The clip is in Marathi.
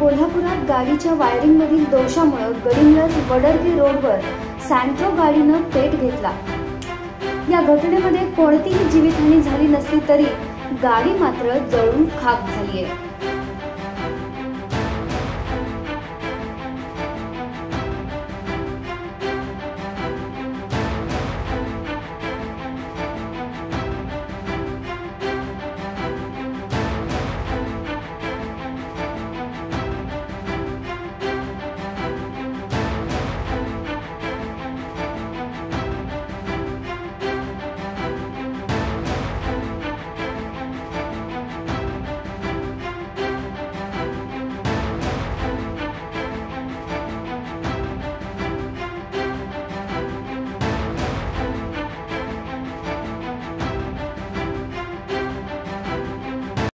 कोल्हापुरात गाडीच्या वायरिंगमधील दोषामुळे गडिंगज वडरगे रोडवर सँट्रो गाडीनं पेट घेतला. या घटनेमध्ये कोणतीही जीवितहानी झाली नसली तरी गाडी मात्र जळून खाक झाली आहे